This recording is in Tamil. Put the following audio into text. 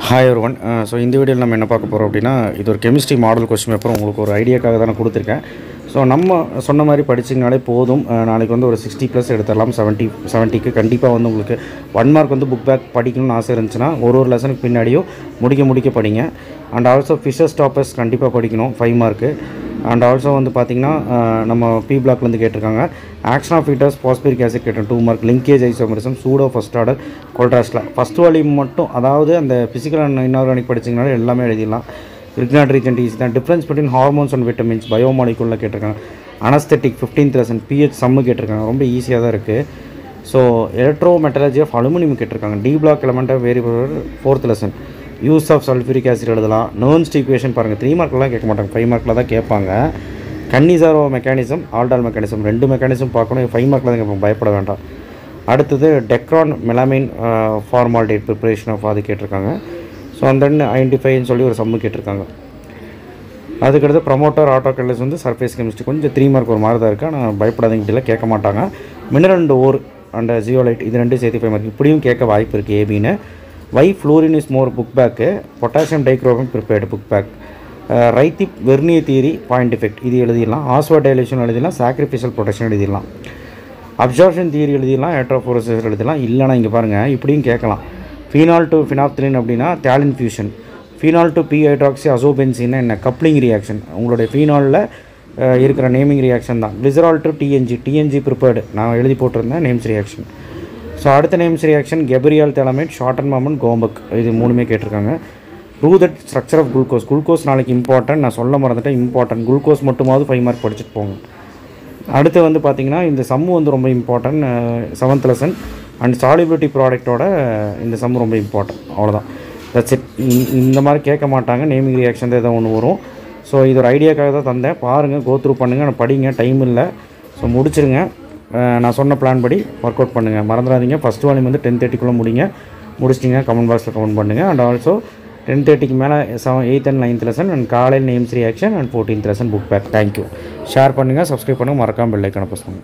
ஹாய் ஒருவன் ஸோ இந்த வீடியோவில் நம்ம என்ன பார்க்க போகிறோம் அப்படின்னா இது ஒரு கெமிஸ்ட்ரி மாடல் கொஸ்டின் பேப்பர் உங்களுக்கு ஒரு ஐடியாக்காக தான் கொடுத்துருக்கேன். ஸோ நம்ம சொன்ன மாதிரி படிச்சிங்கனாலே போதும். Uh, நாளைக்கு வந்து ஒரு சிக்ஸ்டி ப்ளஸ் எடுத்துடலாம். செவன்ட்டி செவன்ட்டிக்கு கண்டிப்பாக வந்து உங்களுக்கு ஒன் மார்க் வந்து புக் பேக் படிக்கணும்னு ஆசை இருந்துச்சுன்னா ஒரு ஒரு லெசனுக்கு பின்னாடியும் முடிக்க முடிக்க படிங்க. அண்ட் ஆல்சோ ஃபிஷர் ஸ்டாப்பர்ஸ் கண்டிப்பாக படிக்கணும். ஃபைவ் மார்க்கு அண்ட் ஆல்சோ வந்து பார்த்திங்கன்னா நம்ம பி பிளாக்லேருந்து கேட்டிருக்காங்க. ஆக்ஷன் ஆஃப் ஃபீட்டர்ஸ் பாஸ்பிரிக் ஆசிட் கேட்டோம் two mark linkage isomerism pseudo first order கொல்ட்ராஸ்டில் first volume மட்டும் அதாவது அந்த ஃபிசிக்கல் அண்ட் இன்ஆர்கானிக் படிச்சிங்கனாலே எல்லாமே எழுதிடலாம். ரிக்னாட் ரீஜென்ட் ஈஸி தான் difference between hormones and vitamins பயோமாலிகுலில் கேட்டிருக்காங்க. Anaesthetic fifteen thousand pH sum கேட்டிருக்காங்க. ரொம்ப ஈஸியாக தான் இருக்குது so electro metallurgy of aluminium கேட்டிருக்காங்க D block element of variable fourth lesson use of sulphuric acid எழுதலாம். நோன் ஈக்குவேஷன் பாருங்கள் த்ரீ மார்க்லாம் கேட்க மாட்டாங்க. ஃபைவ் மார்க்கில் தான் கேட்பாங்க. கன்னிசாரோ மெக்கானிசம் ஆல்டால் மெக்கானிசம் ரெண்டு மெக்கானிசம் பார்க்கணும். ஃபைவ் மார்க்கில் தான் கேட்பாங்க. பயப்பட வேண்டாம். அடுத்தது டெக்ரான் மெலாமின் ஃபார்மாலிடேட் ப்ரிப்பரேஷன் ஆஃப் அது கேட்டிருக்காங்க. ஸோ அந்த ஐடென்டிஃபைன்னு சொல்லி ஒரு சம்மு கேட்டிருக்காங்க. அதுக்கடுத்து ப்ரமோட்டர் ஆட்டோ கலர்ஸ் வந்து சர்ஃபேஸ் கெமிஸ்ட்ரி கொஞ்சம் த்ரீ மார்க் ஒரு மாதிரி தான் இருக்குது ஆனால் பயப்படாதீங்க. இப்படிலாம் கேட்க மாட்டாங்க. Mineral and ore and zeolite இது ரெண்டும் சேர்த்து ஃபைவ் மார்க் இப்படியும் கேட்க வாய்ப்பு இருக்குது ஏபின்னு why fluorine is more book back potassium டைக்ரோகம் prepared book back ரைத்தி வெர்னிய தியரி பாயிண்ட் எஃபெக்ட் இது எழுதிடலாம். ஆஸ்வா டைலேஷன் எழுதிடலாம். சாக்ரிஃபிஷியல் ப்ரொடக்ஷன் எழுதிடலாம். அப்சார்ஷன் தியரி எழுதிடலாம். ஏட்ரோஃபோரசஸ் எழுதலாம் இல்லைனா இங்கே பாருங்கள் இப்படியும் கேட்கலாம். ஃபீனால் டு ஃபினாப்திலின் அப்படின்னா phthalein fusion phenol to P hydroxy அசோபென்சின்னா என்ன? கப்ளிங் ரியாக்ஷன் உங்களுடைய ஃபீனாலில் இருக்கிற நேமிங் ரியாக்ஷன் தான். Glycerol to TNG TNG prepared நான் எழுதி போட்டிருந்தேன் நேம்ஸ் ரியாக்ஷன் ஸோ அடுத்த names reaction Gabriel phthalimide Schotten and Baumann Gomberg இது மூணுமே கேட்டிருக்காங்க. ரூ that structure of glucose glucose நாளைக்கு இம்பார்ட்டன்ட் நான் சொல்ல மறந்துட்டேன் இம்பார்ட்டன்ட் குளுக்கோஸ் மட்டுமாவது ஃபைவ் மார்க் படிச்சுட்டு போங்க. அடுத்து வந்து பார்த்திங்கன்னா இந்த சம்மு வந்து ரொம்ப important seventh lesson and solubility ப்ராடக்ட்டோட இந்த சம்மு ரொம்ப இம்பார்ட்டன்ட் அவ்வளோதான் தட்ஸ் இட் இந்த மாதிரி கேட்க மாட்டாங்க. நேமிங் ரியாக்ஷன் தான் ஏதோ ஒன்று வரும். ஸோ இது ஒரு ஐடியாக்காக தான் தந்தேன் பாருங்கள் கோத்ரூ பண்ணுங்கள் நான் படிங்க. டைம் இல்லை. ஸோ முடிச்சிருங்க. நான் சொன்ன பிளான் படி ஒர்க் அவுட் பண்ணுங்கள் மறந்துடாதீங்க. ஃபஸ்ட் வால்யூம் வந்து டென் தேர்ட்டிக்குள்ளே முடிங்க. முடிச்சிட்டிங்க கமெண்ட் பாக்ஸில் கமெண்ட் பண்ணுங்கள் அண்ட் ஆல்சோ டென் தேர்ட்டிக்கு மேலே seven eighth and ninth lesson and காலையில் names reaction and fourteenth lesson book back thank you share பண்ணுங்கள் சப்ஸ்கிரைப் பண்ணுங்கள் மறக்காமல் பெல் ஐக்கான பசங்க